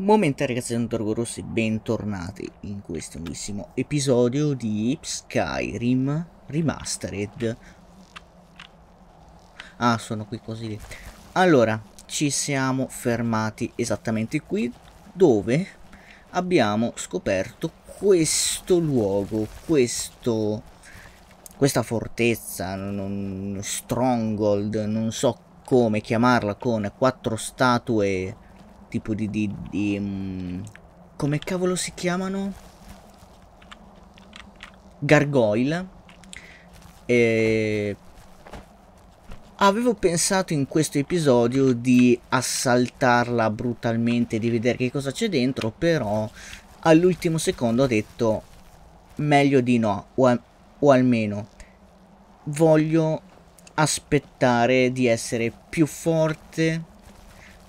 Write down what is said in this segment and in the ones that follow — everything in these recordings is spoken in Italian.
Momento ragazzi, sono Torgorossi, bentornati in questo nuovissimo episodio di Skyrim Remastered. Ah, sono qui così. Allora, ci siamo fermati esattamente qui, dove abbiamo scoperto questo luogo, questo... questa fortezza, non, stronghold, non so come chiamarla, con quattro statue tipo di, di, di um, come cavolo si chiamano? Gargoyle. E avevo pensato in questo episodio di assaltarla brutalmente, di vedere che cosa c'è dentro, però all'ultimo secondo ho detto meglio di no, o, o almeno voglio aspettare di essere più forte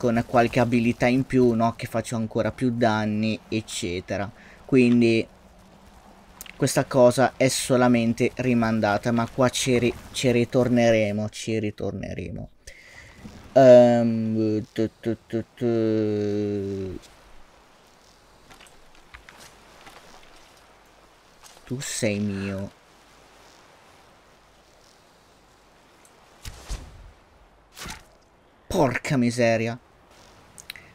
con qualche abilità in più, no? Che faccio ancora più danni, eccetera. Quindi questa cosa è solamente rimandata, ma qua ci, ri ci ritorneremo, ci ritorneremo. Um, tu, tu, tu, tu sei mio. Porca miseria.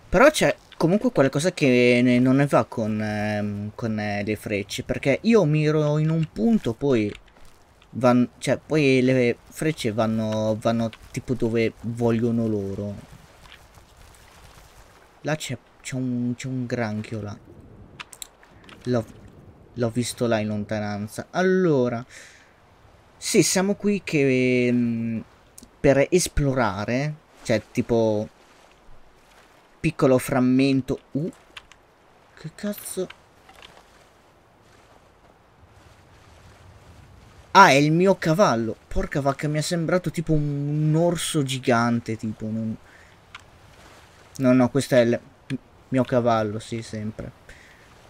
Però c'è comunque qualcosa che non ne va con, ehm, con eh, le frecce. Perché io miro in un punto, poi... Van, cioè, poi le frecce vanno, vanno tipo dove vogliono loro. Là c'è un, un granchio là. L'ho visto là in lontananza. Allora... Sì, siamo qui che... Mh, mm, per esplorare. Cioè, tipo piccolo frammento. Uh, che cazzo? Ah, è il mio cavallo. Porca vacca, mi è sembrato tipo un, orso gigante, tipo. Non... No, no, questo è il mio cavallo, sì, sempre.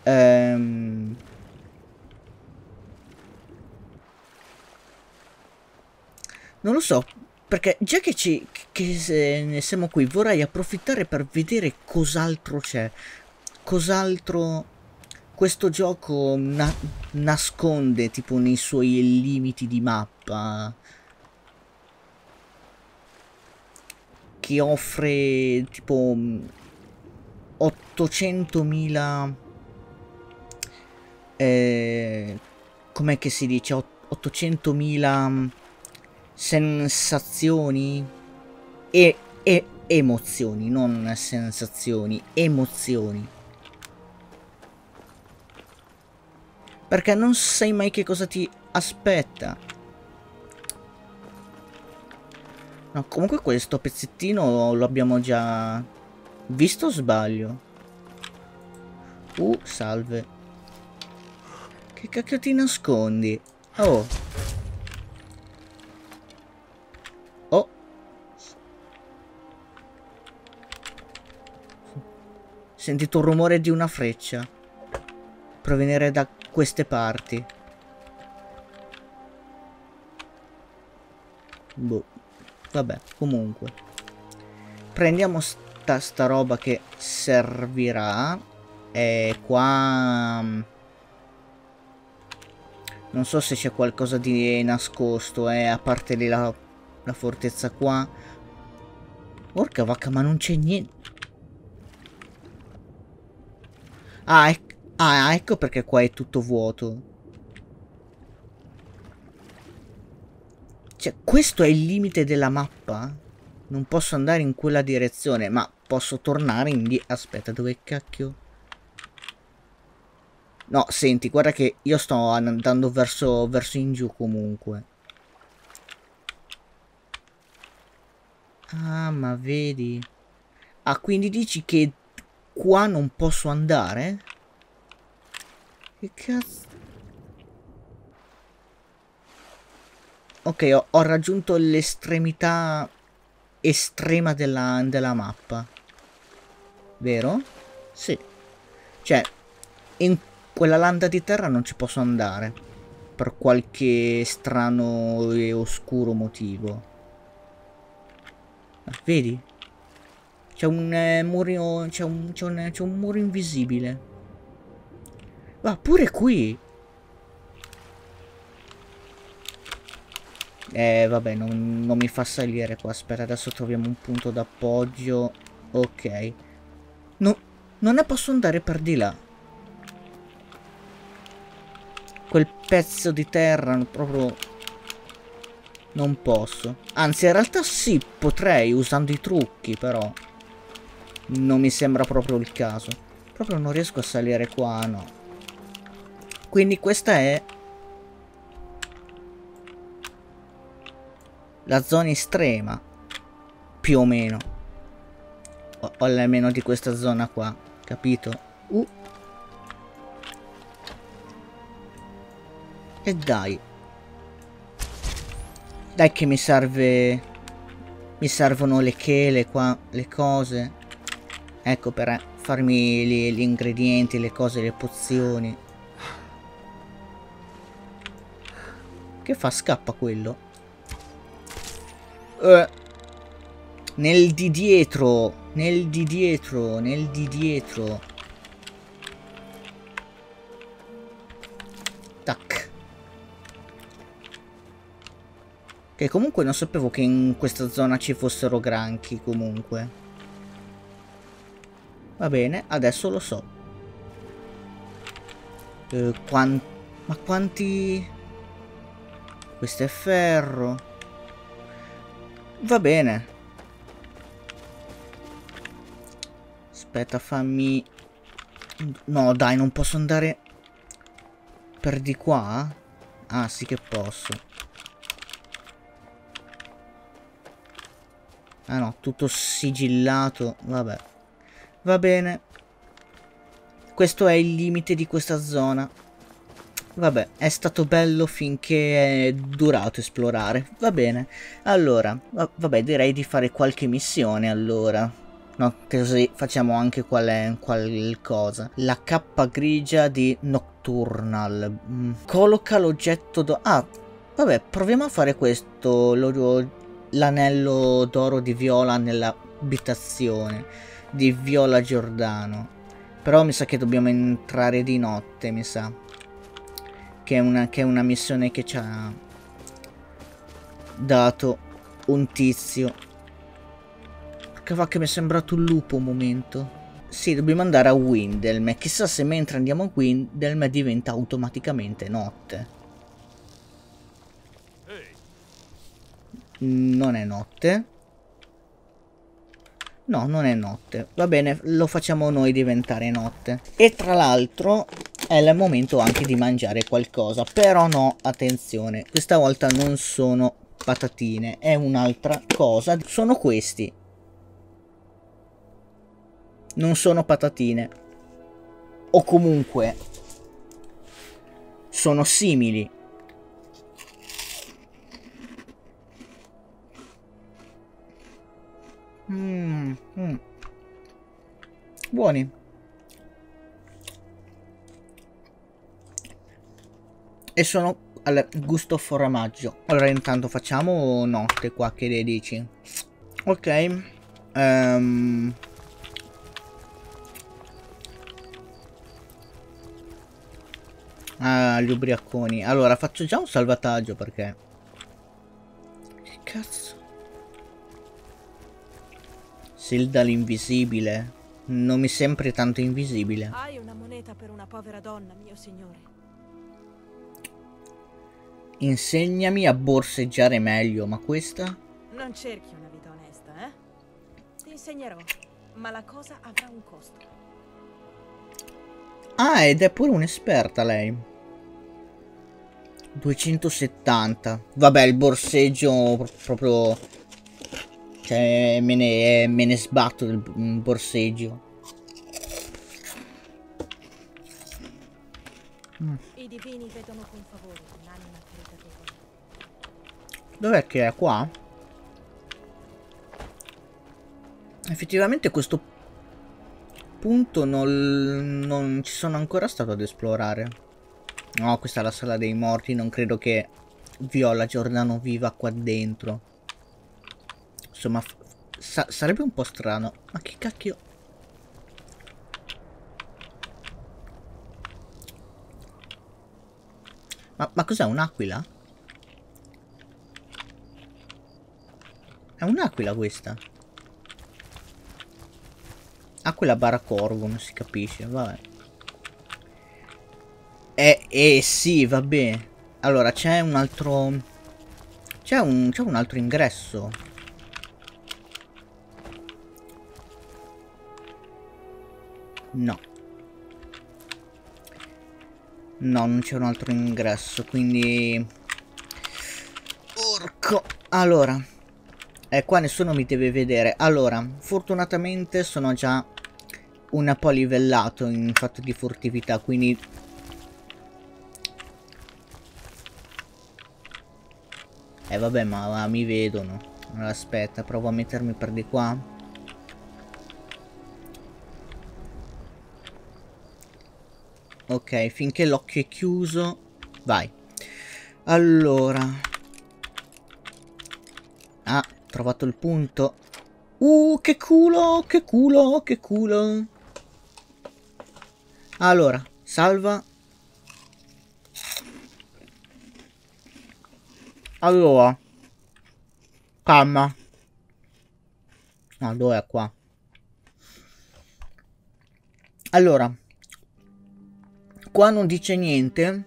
Ehm... Non lo so, perché già che, ci, che ne siamo qui, vorrei approfittare per vedere cos'altro c'è. Cos'altro questo gioco na nasconde, tipo nei suoi limiti di mappa. Che offre tipo 800.000... Eh, com'è che si dice? 800.000 sensazioni e, e emozioni, non sensazioni, emozioni. Perché non sai mai che cosa ti aspetta. No, comunque questo pezzettino lo abbiamo già visto sbaglio? Uh, salve. Che cacchio ti nascondi? Oh. Sentito il rumore di una freccia. Provenire da queste parti. Boh. Vabbè, comunque. Prendiamo sta, sta roba che servirà. E qua... Mm, non so se c'è qualcosa di nascosto, eh, a parte lì la, la fortezza qua. Porca vacca, ma non c'è niente. Ah, ah, ecco perché qua è tutto vuoto. Cioè, questo è il limite della mappa? Non posso andare in quella direzione, ma posso tornare indietro. Aspetta, dove cacchio? No, senti, guarda che io sto andando verso, verso in giù comunque. Ah, ma vedi? Ah, quindi dici che qua non posso andare? Che cazzo? Ok, ho, ho raggiunto l'estremità estrema della, della mappa. Vero? Sì. Cioè, in quella landa di terra non ci posso andare. Per qualche strano e oscuro motivo. Vedi? C'è un eh, muro. C'è un, un, un muro invisibile. Ma pure qui. Eh, vabbè, non, non mi fa salire qua. Aspetta, adesso troviamo un punto d'appoggio. Ok. No, non ne posso andare per di là. Quel pezzo di terra proprio... Non posso. Anzi, in realtà sì, potrei usando i trucchi, però... Non mi sembra proprio il caso. Proprio non riesco a salire qua, no. Quindi questa è la zona estrema, più o meno, o, o almeno di questa zona qua, capito? Uh. E dai. Dai che mi serve... Mi servono le chele qua, le cose. Ecco per farmi gli, gli ingredienti, le cose, le pozioni. Che fa? Scappa quello. Uh, nel di dietro. Nel di dietro. Nel di dietro. Tac. Che comunque non sapevo che in questa zona ci fossero granchi comunque. Va bene, adesso lo so. Uh, quan ma quanti... Questo è ferro. Va bene. Aspetta, fammi... No, dai, non posso andare... Per di qua? Ah, sì che posso. Ah no, tutto sigillato. Vabbè. Va bene. Questo è il limite di questa zona. Vabbè, è stato bello finché è durato esplorare. Va bene. Allora, va vabbè, direi di fare qualche missione allora. No, così facciamo anche qual è qualcosa. La cappa grigia di Nocturnal. Mm. Colloca l'oggetto do... Ah, vabbè, proviamo a fare questo. L'anello d'oro di Viola nell'abitazione di Viola Giordano. Però mi sa che dobbiamo entrare di notte, mi sa che è una, che è una missione che ci ha dato un tizio. Che va che mi è sembrato un lupo un momento. Sì, dobbiamo andare a Windelme. Chissà se mentre andiamo a Windelme diventa automaticamente notte. Non è notte. No, non è notte. Va bene, lo facciamo noi diventare notte. E tra l'altro è il momento anche di mangiare qualcosa. Però no, attenzione, questa volta non sono patatine, è un'altra cosa. Sono questi. Non sono patatine. O comunque sono simili. Buoni. E sono al gusto formaggio. Allora intanto facciamo notte qua, che le dici? Ok. Um, Ah, gli ubriaconi. Allora, faccio già un salvataggio perché... Che cazzo? Silda l'invisibile. Non mi sembri tanto invisibile. Hai una moneta per una povera donna, mio signore. Insegnami a borseggiare meglio, ma questa? Non cerchi una vita onesta, eh? Ti insegnerò, ma la cosa avrà un costo. Ah, ed è pure un'esperta lei. 270. Vabbè, il borseggio proprio... Cioè, me ne, me ne sbatto del borseggio. Mm. I divini vedono con favore un'anima Dov'è che è? Qua? Effettivamente questo punto non, non ci sono ancora stato ad esplorare. No, questa è la sala dei morti, non credo che Viola Giordano viva qua dentro. Insomma, sa sarebbe un po' strano. Ma che cacchio... Ma, ma cos'è un'aquila? È un'aquila questa. Aquila barra corvo, non si capisce, vabbè. Eh, eh sì, vabbè. Allora, c'è un altro... C'è un, un altro ingresso. No. No, non c'è un altro ingresso, quindi... Porco! Allora... Eh, qua nessuno mi deve vedere. Allora, fortunatamente sono già un po' livellato in fatto di furtività, quindi... Eh vabbè, ma, ma mi vedono. Aspetta, provo a mettermi per di qua. Ok, finché l'occhio è chiuso, vai. Allora. Ah, trovato il punto. Uh, che culo, che culo, che culo. Allora, salva. Allora. Calma. No, dove è qua? Allora, qua non dice niente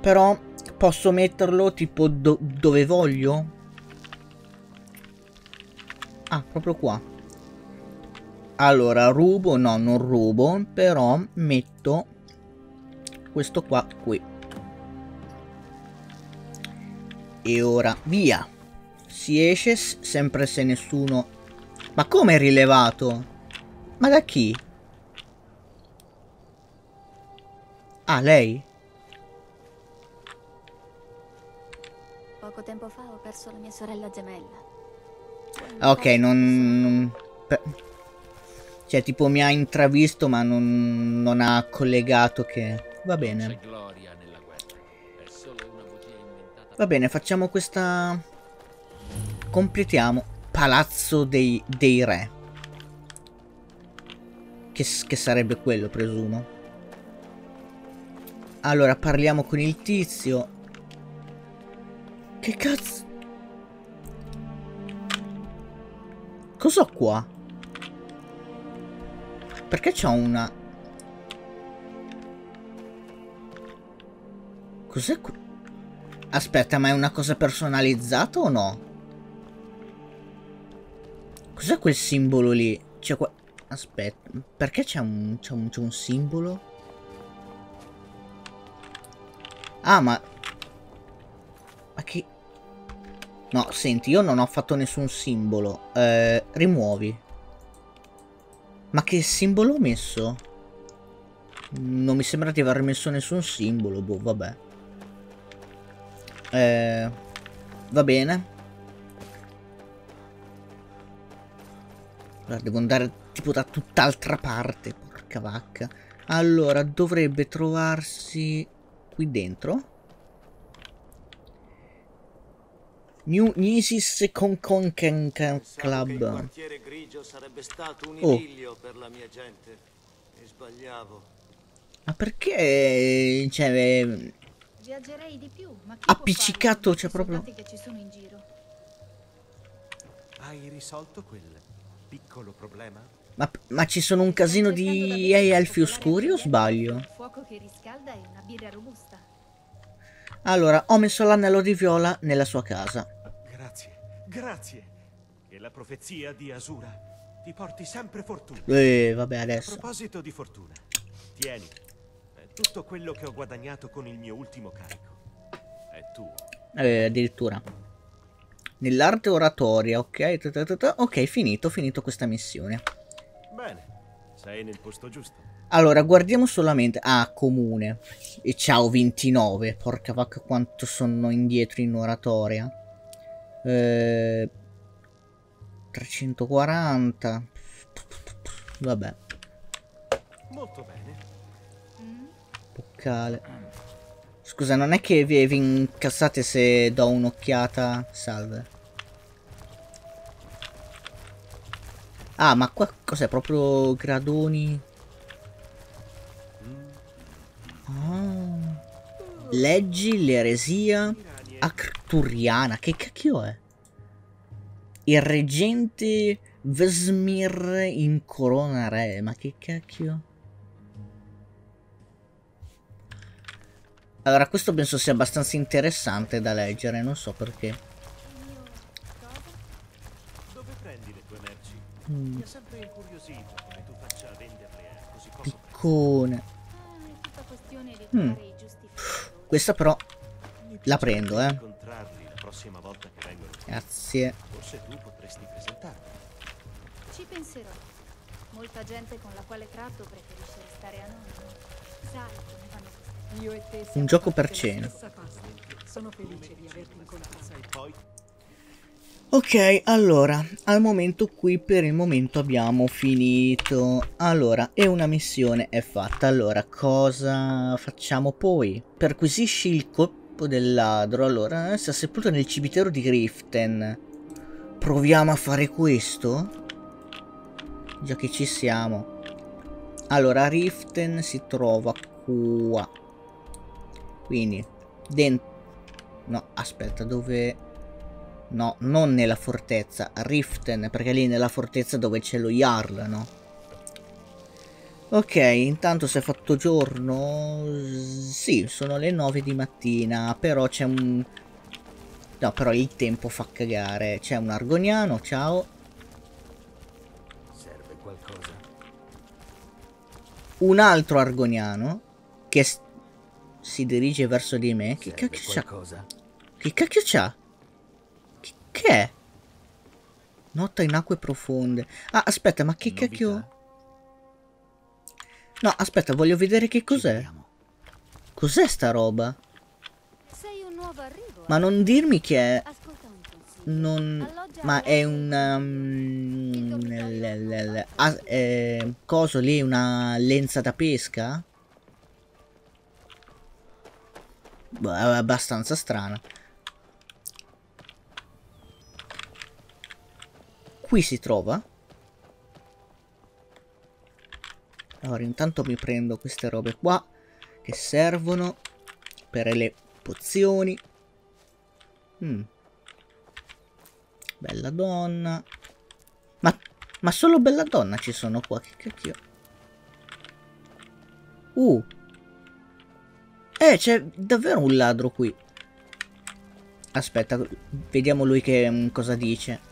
però posso metterlo tipo do dove voglio? Ah proprio qua. Allora rubo no non rubo però metto questo qua qui. E ora via. Si esce sempre se nessuno ma come è rilevato? Ma da chi Ah, lei? Poco tempo fa ho perso la mia sorella gemella. Ok, non... non cioè, tipo mi ha intravisto ma non, non ha collegato che... Va bene. Va bene, facciamo questa... Completiamo. Palazzo dei, dei Re. Che, che sarebbe quello, presumo. Allora, parliamo con il tizio. Che cazzo? Cos'ho qua? Perché c'ho una... Cos'è qui? Aspetta, ma è una cosa personalizzata o no? Cos'è quel simbolo lì? C'è qua... Aspetta, perché c'è un, un, un simbolo? Ah, ma... Ma che... No, senti, io non ho fatto nessun simbolo. Eh, rimuovi. Ma che simbolo ho messo? Non mi sembra di aver messo nessun simbolo, boh, vabbè. Eh, va bene. Allora, devo andare tipo da tutt'altra parte, porca vacca. Allora, dovrebbe trovarsi qui dentro. New Nisis con con Club. Il quartiere grigio sarebbe stato un oh. per la mia gente. E sbagliavo. Ma perché cioè Viaggerei di più, ma appiccicato c'è proprio che ci sono in giro. Hai risolto quel piccolo problema? Ma, ma, ci sono un casino di elfi oscuri o sbaglio? Fuoco che riscalda una birra robusta. Allora, ho messo l'anello di viola nella sua casa. Grazie, grazie. Che la profezia di Asura ti porti sempre fortuna. Eh, vabbè, adesso. A proposito di fortuna, tieni. È tutto quello che ho guadagnato con il mio ultimo carico. È tuo. Eh, addirittura. Nell'arte oratoria, ok. Ok, finito, finito questa missione. Sei nel posto giusto. Allora, guardiamo solamente... Ah, comune. E ciao 29. Porca vacca quanto sono indietro in oratoria. Eh, 340. Vabbè. Molto bene. Boccale. Scusa, non è che vi, vi incassate se do un'occhiata? Salve. Ah, ma qua cos'è? Proprio gradoni? Ah. Leggi l'eresia arturiana. Che cacchio è? Il reggente Vesmir in corona re. Ma che cacchio? Allora, questo penso sia abbastanza interessante da leggere, non so perché. Mi ha sempre incuriosito come tu faccia a venderle a così poco. Piccone. Di Mm. Questa però La prendo, eh. incontrarli la prossima volta che vengono qui. Grazie. Forse tu potresti presentarmi. Ci penserò. Molta gente con la quale tratto preferisce restare anonimo. Sai come vanno queste. Io e te Un gioco per cena. Sono felice di averti incontrato. Ok, allora, al momento qui per il momento abbiamo finito. Allora, e una missione è fatta. Allora, cosa facciamo poi? Perquisisci il colpo del ladro. Allora, eh, sta sepolto nel cimitero di Griften. Proviamo a fare questo? Già che ci siamo. Allora, Riften si trova qua. Quindi, dentro... No, aspetta, dove... No, non nella fortezza, a Riften, perché lì nella fortezza dove c'è lo Jarl, no? Ok, intanto si è fatto giorno... Sì, sono le 9 di mattina, però c'è un... No, però il tempo fa cagare. C'è un argoniano, ciao. serve qualcosa. Un altro argoniano che si dirige verso di me. Che cacchio c'ha? Che cacchio c'ha? Che, è? Nota in acque profonde. Ah, aspetta, ma che cacchio... No, aspetta, voglio vedere che cos'è. Cos'è sta roba? Sei un nuovo arrivo. Ma non dirmi che è... Consiglio. Non... Alloggia Ma è un... Um, l- l- l- non ah, eh, coso lì, una lenza da pesca? È abbastanza strana. Qui si trova? Allora, intanto mi prendo queste robe qua che servono per le pozioni. Mm. Bella donna. Ma, ma solo bella donna ci sono qua, che cacchio. Uh. Eh, c'è davvero un ladro qui. Aspetta, vediamo lui che mm, cosa dice.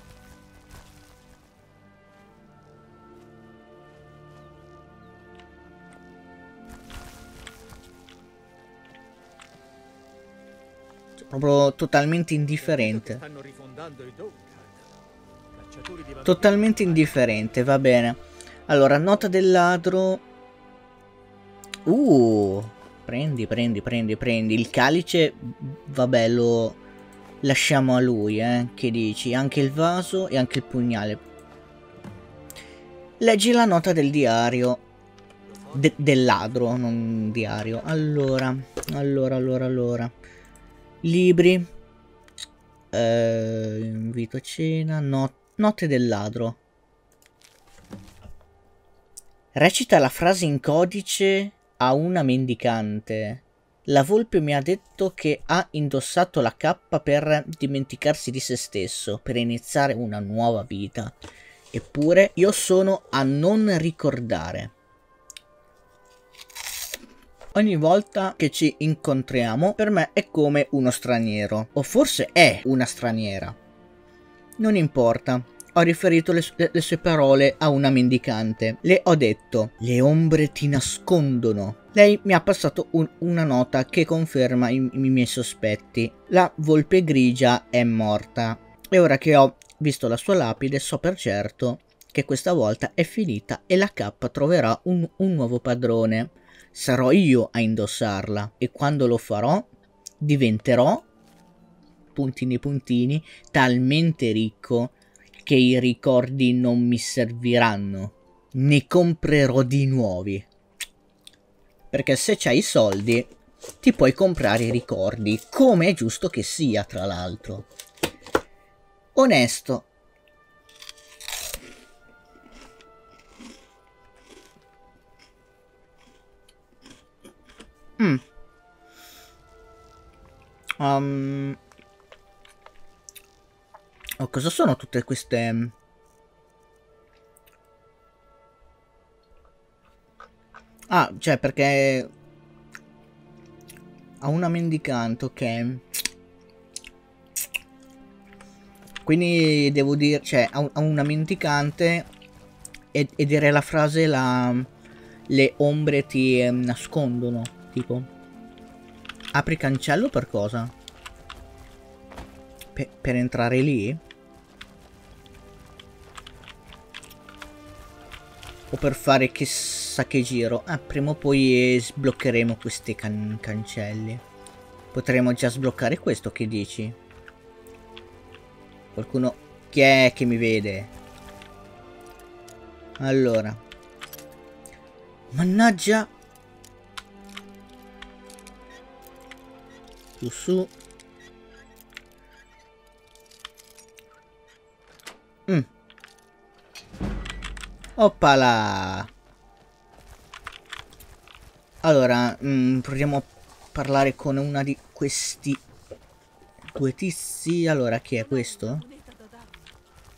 Proprio totalmente indifferente. Totalmente indifferente, va bene. Allora, nota del ladro. Uh, prendi, prendi, prendi, prendi. Il calice, vabbè, lo lasciamo a lui, eh. Che dici? Anche il vaso e anche il pugnale. Leggi la nota del diario. De- del ladro, non diario. Allora, allora, allora, allora. Libri. Eh, invito a cena. No- note del ladro. Recita la frase in codice a una mendicante. La volpe mi ha detto che ha indossato la cappa per dimenticarsi di se stesso, per iniziare una nuova vita. Eppure io sono a non ricordare. Ogni volta che ci incontriamo, per me è come uno straniero. O forse è una straniera. Non importa. Ho riferito le, le sue parole a una mendicante. Le ho detto, le ombre ti nascondono. Lei mi ha passato un- una nota che conferma i, i miei sospetti. La volpe grigia è morta. E ora che ho visto la sua lapide, so per certo che questa volta è finita e la cappa troverà un, un nuovo padrone. Sarò io a indossarla e quando lo farò diventerò puntini puntini talmente ricco che i ricordi non mi serviranno. Ne comprerò di nuovi. Perché se c'hai i soldi ti puoi comprare i ricordi, come è giusto che sia, tra l'altro. Onesto. Mm. Um, oh, cosa sono tutte queste... Ah, cioè perché... Ha una mendicante, ok. Quindi devo dire, cioè, ha una mendicante e, e dire la frase la... Le ombre ti eh, nascondono, tipo. Apri cancello per cosa? Pe per entrare lì? O per fare chissà che giro? Ah, prima o poi sbloccheremo questi can cancelli. Potremmo già sbloccare questo, che dici? Qualcuno... Chi è che mi vede? Allora. Mannaggia! Su su. Mm. Oppala! Allora, mm, proviamo a parlare con una di questi due tizi. Allora, chi è questo?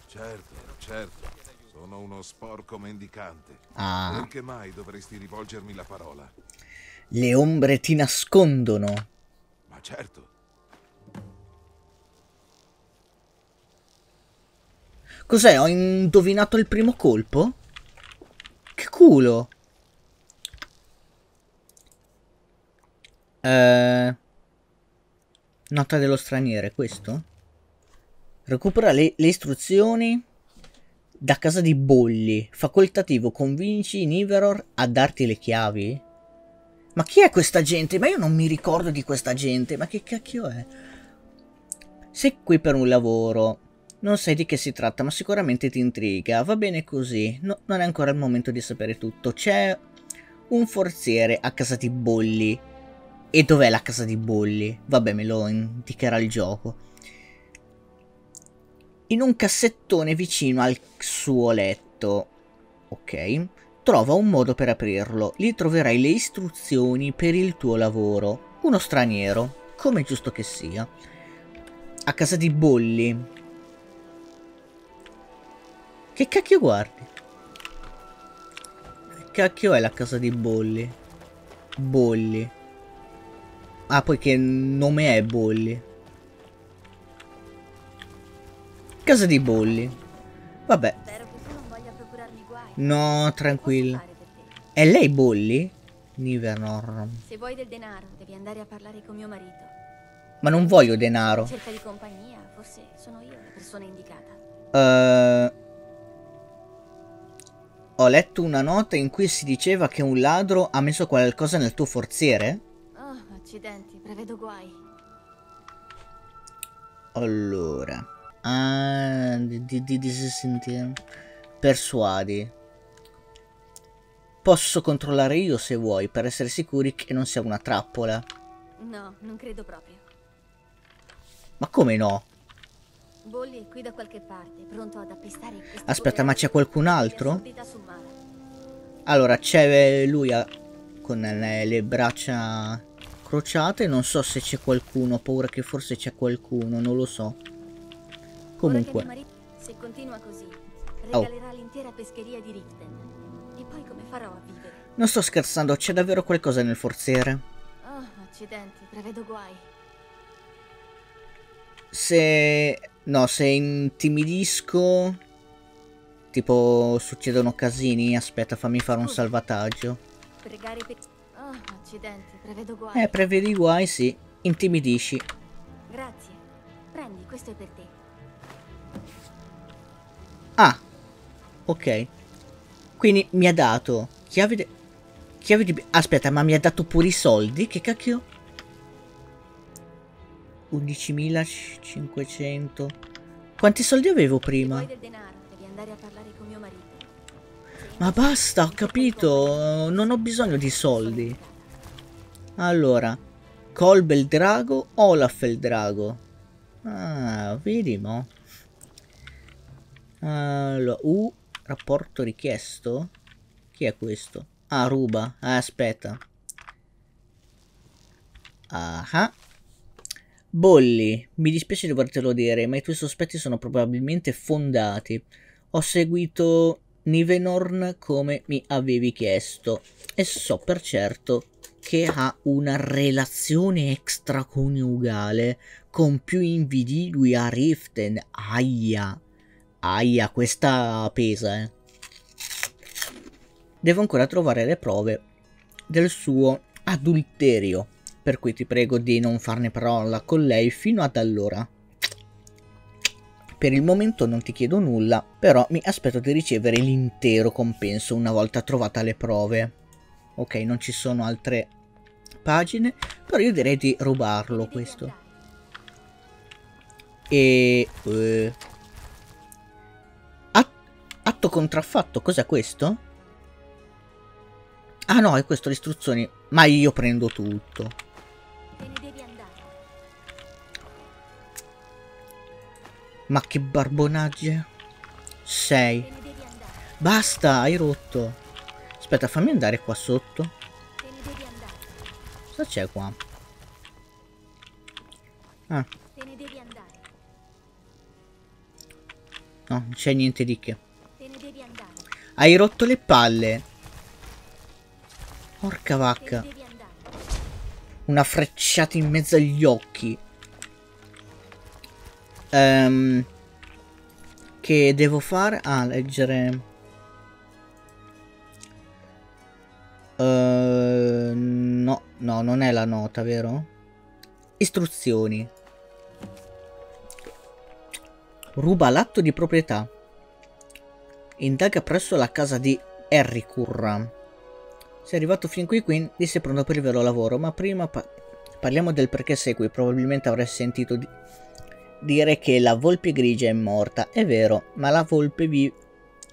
Certo, certo. Sono uno sporco mendicante. Ah. Perché mai dovresti rivolgermi la parola? Le ombre ti nascondono. Certo. Cos'è? Ho indovinato il primo colpo? Che culo! Eh... Nota dello straniere, questo? Recupera le, le istruzioni da casa di Bolli. Facoltativo, convinci Niveror a darti le chiavi? Ma chi è questa gente? Ma io non mi ricordo di questa gente. Ma che cacchio è? Sei qui per un lavoro. Non sai di che si tratta, ma sicuramente ti intriga. Va bene così. No, non è ancora il momento di sapere tutto. C'è un forziere a casa di Bolli. E dov'è la casa di Bolli? Vabbè, me lo indicherà il gioco. In un cassettone vicino al suo letto. Ok. Trova un modo per aprirlo. Lì troverai le istruzioni per il tuo lavoro. Uno straniero, come giusto che sia. A casa di Bolli. Che cacchio guardi? Che cacchio è la casa di Bolli? Bolli. Ah, poi che nome è Bolli? Casa di Bolli. Vabbè. No, tranquillo. È lei Bolli? Nivernor. Se vuoi del denaro, devi andare a parlare con mio marito. Ma non voglio denaro. Cerca di compagnia, forse sono io la persona indicata. Uh, ho letto una nota in cui si diceva che un ladro ha messo qualcosa nel tuo forziere? Oh, accidenti, prevedo guai. Allora. Ah, di, di, di, di sentire. Persuadi. Posso controllare io se vuoi, per essere sicuri che non sia una trappola. No, non credo proprio. Ma come no? Bolli è qui da qualche parte, pronto ad appestare Aspetta, ma c'è qualcun altro? Allora, c'è lui a... con le, le braccia crociate. Non so se c'è qualcuno, ho paura che forse c'è qualcuno, non lo so. Comunque. Se continua così, regalerà oh. l'intera pescheria di Richten. Farò a vivere? Non sto scherzando, c'è davvero qualcosa nel forziere. Oh, accidenti, prevedo guai. Se... No, se intimidisco... Tipo, succedono casini. Aspetta, fammi fare un salvataggio. Pregare per... Oh, accidenti, prevedo guai. Eh, prevedi guai, sì. Intimidisci. Grazie. Prendi, questo è per te. Ah, ok. Quindi mi ha dato chiave, de... chiave di... Aspetta, ma mi ha dato pure i soldi? Che cacchio? 11.500. Quanti soldi avevo prima? Ma basta, ho capito. Non ho bisogno di soldi. Allora, Kolb il drago, Olaf il drago. Ah, vedi mo. Allora, uh, rapporto richiesto. Chi è questo? Ah, ruba. Ah, aspetta. Ah. Bolli, mi dispiace dovertelo dire, ma i tuoi sospetti sono probabilmente fondati. Ho seguito Nivenorn come mi avevi chiesto e so per certo che ha una relazione extraconiugale con più individui a Riften. Aia, aia, questa pesa, eh. Devo ancora trovare le prove del suo adulterio, per cui ti prego di non farne parola con lei fino ad allora. Per il momento non ti chiedo nulla, però mi aspetto di ricevere l'intero compenso una volta trovate le prove. Ok, non ci sono altre pagine, però io direi di rubarlo questo. E... Eh, atto contraffatto, cos'è questo? Ah no, è questo, le istruzioni. Ma io prendo tutto. Ma che barbonagge. 6. Basta, hai rotto. Aspetta, fammi andare qua sotto. Cosa c'è qua? Ah. No, non c'è niente di che. Hai rotto le palle. Porca vacca. Una frecciata in mezzo agli occhi. Um, che devo fare? Ah, leggere... Uh, no, no, non è la nota, vero? Istruzioni. Ruba l'atto di proprietà. Indaga presso la casa di Harry Curran. Sei arrivato fin qui, quindi sei pronto per il vero lavoro, ma prima pa parliamo del perché sei qui. Probabilmente avrai sentito di dire che la volpe grigia è morta. È vero, ma la volpe vi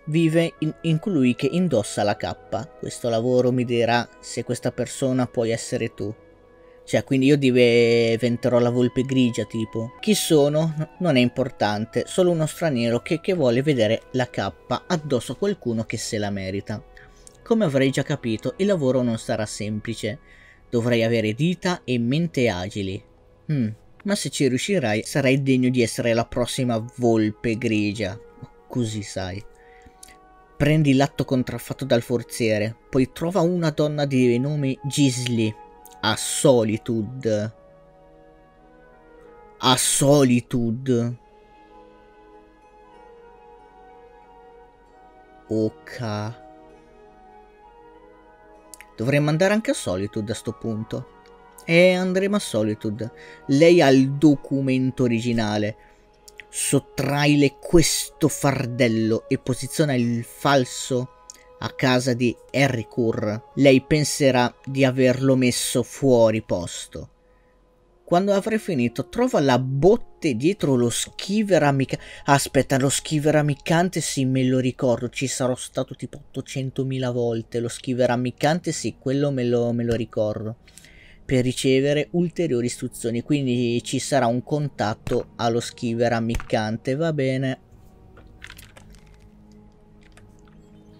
vive in, in, colui che indossa la cappa. Questo lavoro mi dirà se questa persona puoi essere tu. Cioè, quindi io diventerò la volpe grigia, tipo. Chi sono? Non è importante, solo uno straniero che, che vuole vedere la cappa addosso a qualcuno che se la merita. Come avrei già capito, il lavoro non sarà semplice. Dovrei avere dita e mente agili. Hmm, ma se ci riuscirai sarai degno di essere la prossima volpe grigia. Così sai. Prendi l'atto contraffatto dal forziere, poi trova una donna di nome Gisli a Solitude. A Solitude. Ok. Dovremmo andare anche a Solitude a sto punto. E andremo a Solitude. Lei ha il documento originale. Sottraile questo fardello e posiziona il falso a casa di Harry Curr, lei penserà di averlo messo fuori posto. Quando avrai finito, trova la botte dietro lo skiver amiccante. Aspetta, lo skiver ammiccante sì, me lo ricordo, ci sarò stato tipo 800.000 volte. Lo skiver ammiccante sì, quello me lo, me lo ricordo. Per ricevere ulteriori istruzioni, quindi ci sarà un contatto allo skiver ammiccante, va bene.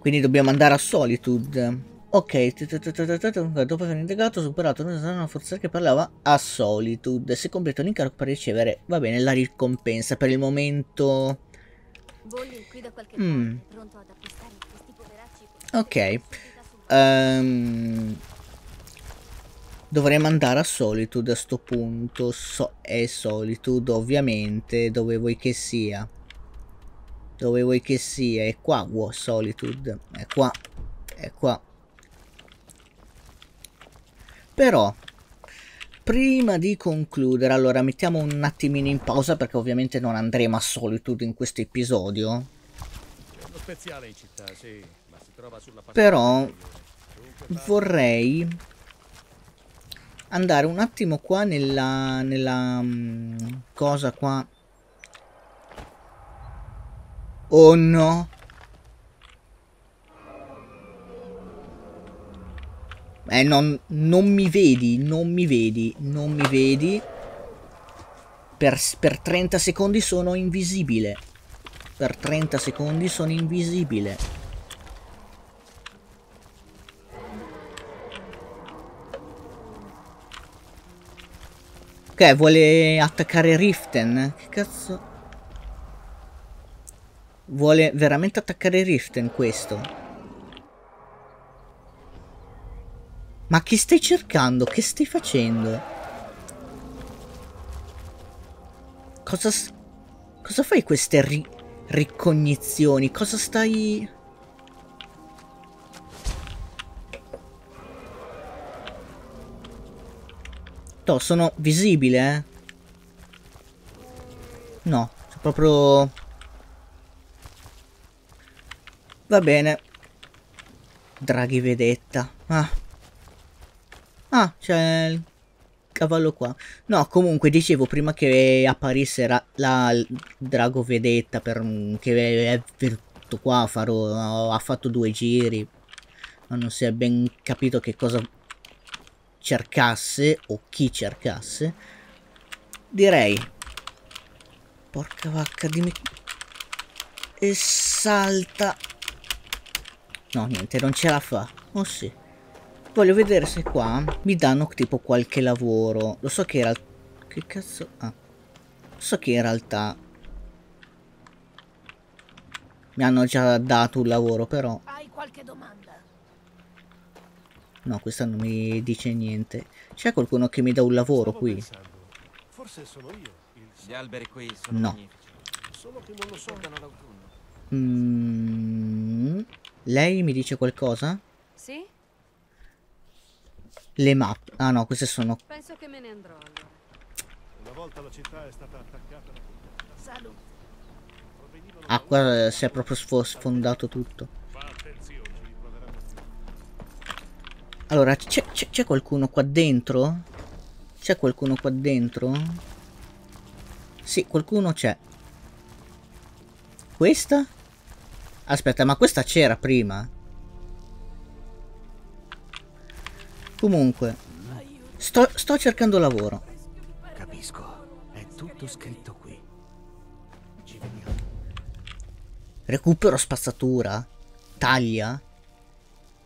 Quindi dobbiamo andare a Solitude. Ok, dopo aver indagato, superato una forza che parlava a Solitude. Si completa l'incarico per ricevere, va bene, la ricompensa. Per il momento... Mm. Ok. Um, dovremmo andare a Solitude a sto punto. So è Solitude, ovviamente, dove vuoi che sia. Dove vuoi che sia? È qua, War Solitude. È qua. È qua. Però, prima di concludere, allora mettiamo un attimino in pausa perché ovviamente non andremo a Solitude in questo episodio. Però vorrei andare un attimo qua nella, nella um, cosa qua Oh no. Eh, non, non mi vedi, non mi vedi, non mi vedi. Per, per 30 secondi sono invisibile. Per 30 secondi sono invisibile. Ok, vuole attaccare Riften. Che cazzo? Vuole veramente attaccare Riften questo? Ma chi stai cercando? Che stai facendo? Cosa... Cosa fai queste ri ricognizioni? Cosa stai... No, sono visibile, eh? No, proprio... Va bene. Draghi vedetta. Ah. Ah, c'è il cavallo qua. No, comunque dicevo prima che apparisse la, la drago vedetta per, che è venuto qua a farò, ha fatto due giri. Ma non si è ben capito che cosa cercasse o chi cercasse, direi porca vacca dimmi e salta no niente non ce la fa oh sì voglio vedere se qua mi danno tipo qualche lavoro lo so che era che cazzo ah lo so che in realtà mi hanno già dato un lavoro però Hai qualche domanda? No, questa non mi dice niente. C'è qualcuno che mi dà un lavoro Stavo qui? pensando, Forse sono io il Gli alberi qui sono No. magnifici. solo che non lo so. Mm, lei mi dice qualcosa? Sì? Le mappe. Ah no, queste sono... Penso che me ne andrò allora. Una volta la città è stata attaccata da Salute. Ah, qua si è proprio sfo- sfondato tutto. Allora, c'è, c'è- c'è qualcuno qua dentro? C'è qualcuno qua dentro? Sì, qualcuno c'è. Questa? Aspetta, ma questa c'era prima? Comunque, sto, sto cercando lavoro. Capisco, è tutto scritto qui. Recupero spazzatura? Taglia?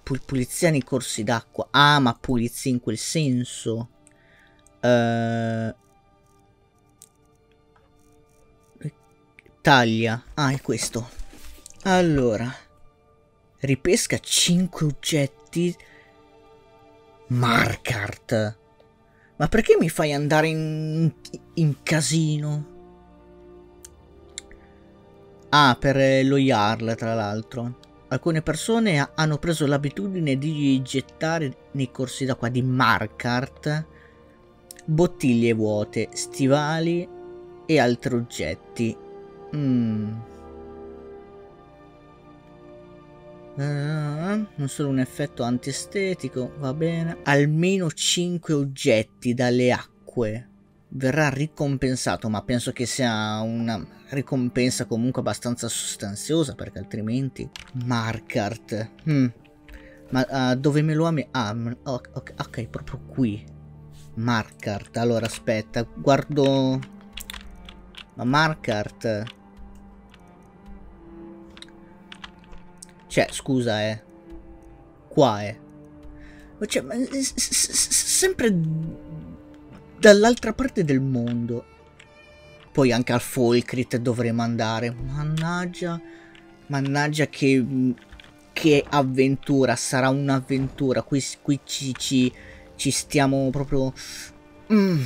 Pul- pulizia nei corsi d'acqua. Ah, ma pulizia in quel senso. Eh, Taglia. Ah, è questo. Allora. Ripesca 5 oggetti. Markart. Ma perché mi fai andare in, in casino? Ah, per eh, lo Jarl, tra l'altro. Alcune persone ha- hanno preso l'abitudine di gettare nei corsi d'acqua di Markart bottiglie vuote, stivali e altri oggetti. Mm. Non solo un effetto antiestetico, va bene. Almeno 5 oggetti dalle acque. Verrà ricompensato, ma penso che sia una ricompensa comunque abbastanza sostanziosa, perché altrimenti... Markart. Mm. Ma ah, dove me lo ha... me- Ah, me- ok, ok, ok, proprio qui. Markart. Allora, aspetta, guardo... Ma Markart... Cioè, scusa, eh. Qua, eh. Cioè, ma, sempre dall'altra parte del mondo. Poi anche al Folkrit dovremo andare. Mannaggia. Mannaggia che... Che avventura. Sarà un'avventura. Qui, qui ci, ci, ci stiamo proprio... Mm.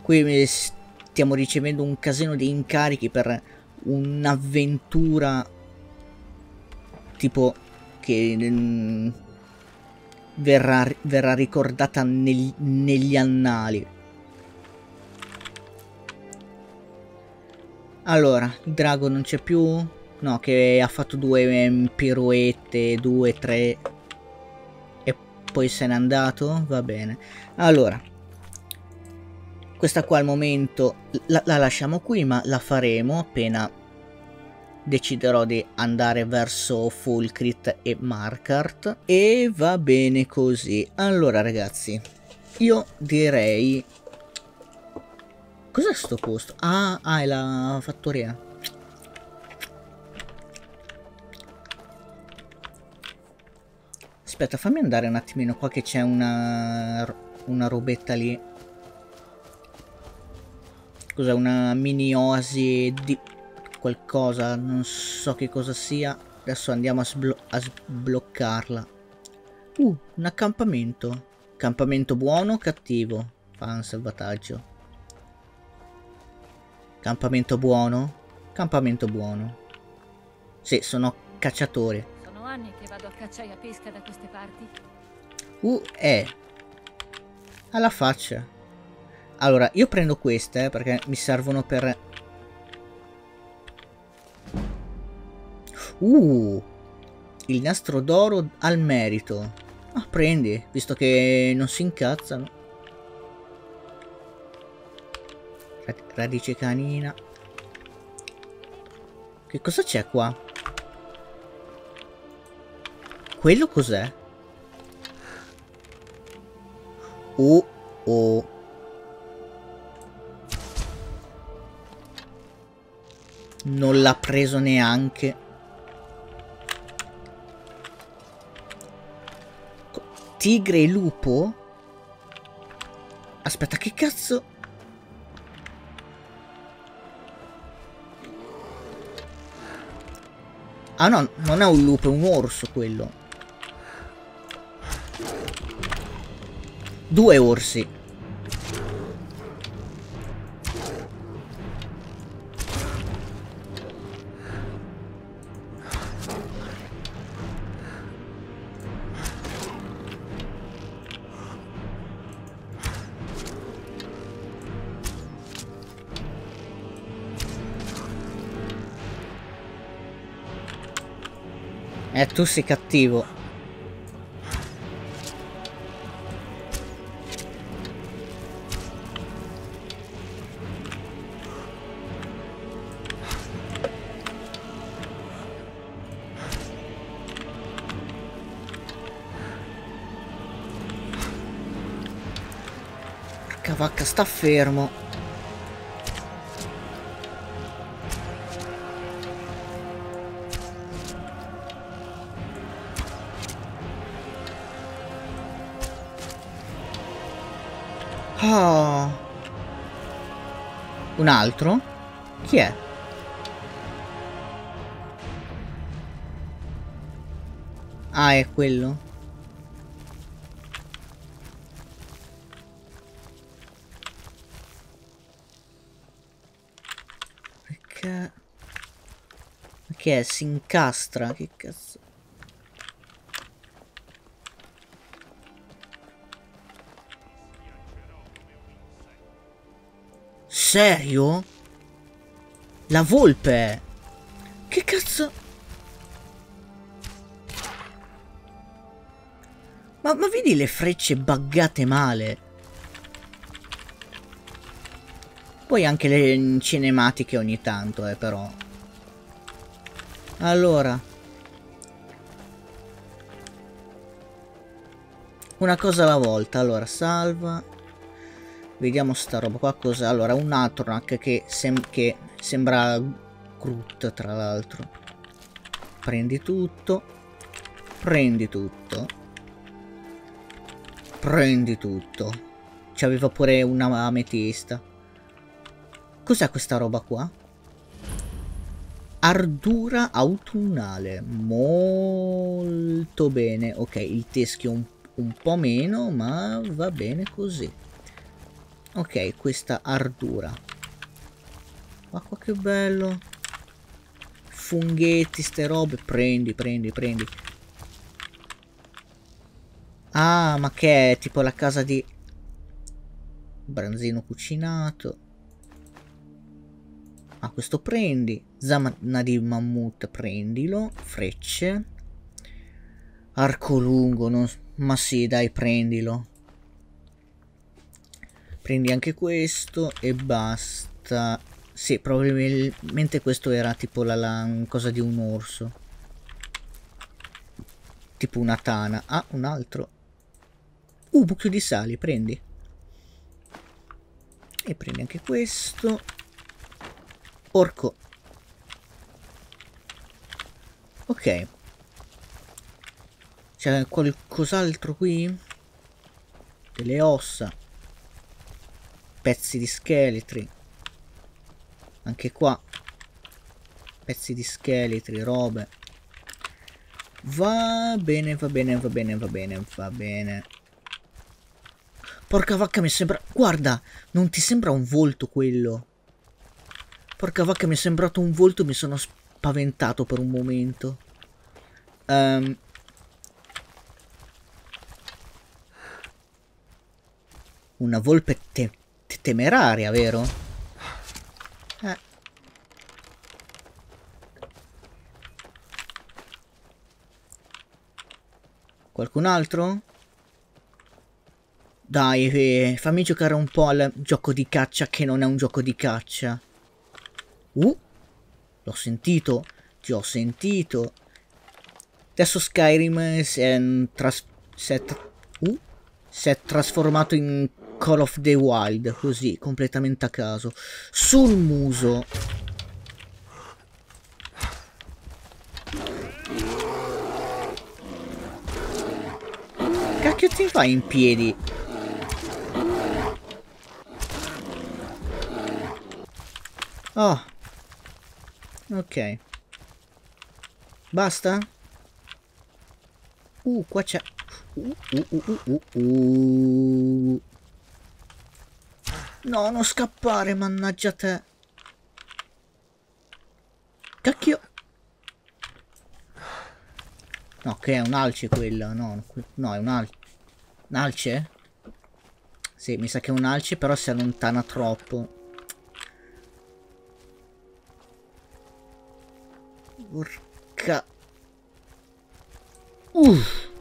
Qui stiamo ricevendo un casino di incarichi per un'avventura tipo che mm, verrà, verrà ricordata neg- negli annali. Allora, il drago non c'è più? No, che ha fatto due ehm, pirouette, due, tre e poi se n'è andato? Va bene. Allora, questa qua al momento la, la lasciamo qui, ma la faremo appena deciderò di andare verso Fulcrit e Markart. E va bene così. Allora ragazzi, io direi... Cos'è sto posto? Ah, ah, è la fattoria. Aspetta, fammi andare un attimino qua che c'è una, una robetta lì. Cos'è? Una mini oasi di qualcosa, non so che cosa sia. Adesso andiamo a, sblo a sbloccarla. Uh, un accampamento. Accampamento buono o cattivo? Fa un salvataggio. Campamento buono? Campamento buono. Sì, sono cacciatore. Sono anni che vado a caccia e a pesca da queste parti. Uh, eh. Alla faccia. Allora, io prendo queste, eh, perché mi servono per... Uh, il nastro d'oro al merito. Ah, prendi, visto che non si incazzano. Radice canina. Che cosa c'è qua? Quello cos'è? Oh oh. Non l'ha preso neanche. Tigre e lupo? Aspetta, che cazzo? Ah no, non è un lupo, è un orso quello. Due orsi. Tu sei cattivo. Porca sta fermo. Un altro? Chi è? Ah, è quello? Perché... È? Si incastra? Che cazzo? Serio? La volpe? Che cazzo? Ma, ma vedi le frecce buggate male? Poi anche le cinematiche ogni tanto, eh, però. Allora. Una cosa alla volta. Allora, salva. Vediamo sta roba qua cosa. Allora, un Atronak che, sem che sembra Groot, tra l'altro. Prendi tutto. Prendi tutto. Prendi tutto. C'aveva pure una ametista. Cos'è questa roba qua? Ardura autunnale. Molto bene. Ok, il teschio un, un po' meno, ma va bene così. Ok, questa ardura. Ma qua che bello. Funghetti, ste robe. Prendi, prendi, prendi. Ah, ma che è? Tipo la casa di... Branzino cucinato. Ah, questo prendi. Zamana di mammut, prendilo. Frecce. Arco lungo, non... ma sì, dai, prendilo. Prendi anche questo e basta. Sì, probabilmente questo era tipo la, la cosa di un orso. Tipo una tana. Ah, un altro. Uh, bucchio di sali, prendi. E prendi anche questo. Porco. Ok. C'è qualcos'altro qui? Delle ossa. Pezzi di scheletri. Anche qua. Pezzi di scheletri, robe. Va bene, va bene, va bene, va bene, va bene. Porca vacca mi sembra... Guarda, non ti sembra un volto quello? Porca vacca mi è sembrato un volto mi sono spaventato per un momento. Um, una volpe te te temeraria, vero? Eh. Qualcun altro? Dai, eh, fammi giocare un po' al gioco di caccia che non è un gioco di caccia. Uh, l'ho sentito, ti ho sentito. Adesso Skyrim si è, tras si è, uh, si è trasformato in Call of the Wild, così, completamente a caso. Sul muso. Cacchio ti fai in piedi? Oh. Ok. Basta? Uh, qua c'è... Uh, uh, uh, uh, uh. No, non scappare, mannaggia te. Cacchio. No, che è un alce quella, no, no, è un alce. Un alce? Sì, mi sa che è un alce, però si allontana troppo. Urca. Uff.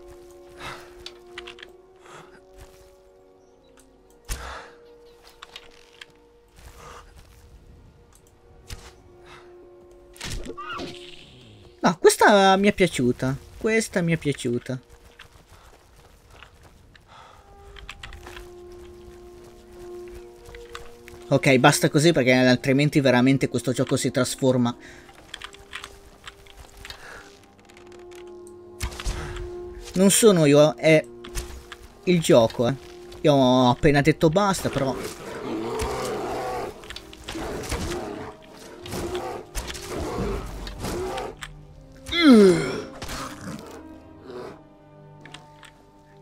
Questa mi è piaciuta. Questa mi è piaciuta. Ok, basta così perché altrimenti veramente questo gioco si trasforma Non sono io, è il gioco, eh. Io ho appena detto basta, però...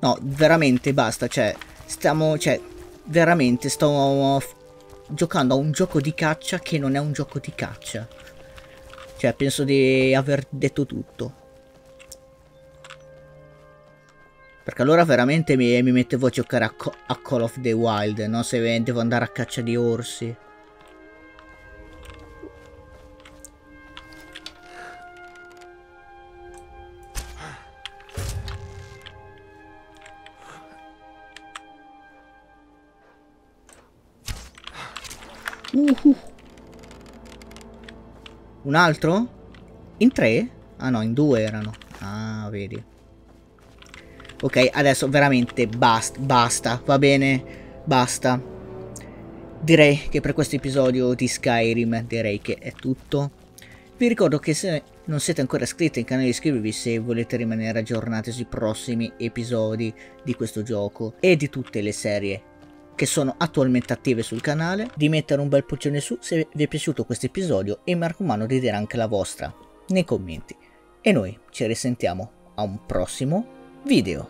No, veramente basta, cioè, stiamo, cioè, veramente sto giocando a un gioco di caccia che non è un gioco di caccia. Cioè, penso di aver detto tutto. Perché allora veramente mi, mi mettevo a giocare a, a, Call of the Wild, no? Se devo andare a caccia di orsi. Un altro? In tre? Ah no, in due erano. Ah, vedi. Ok, adesso veramente basta, basta, va bene, basta. Direi che per questo episodio di Skyrim direi che è tutto. Vi ricordo che se non siete ancora iscritti al canale iscrivetevi se volete rimanere aggiornati sui prossimi episodi di questo gioco e di tutte le serie che sono attualmente attive sul canale, di mettere un bel pollice su se vi è piaciuto questo episodio e mi raccomando di dire anche la vostra nei commenti. E noi ci risentiamo a un prossimo video.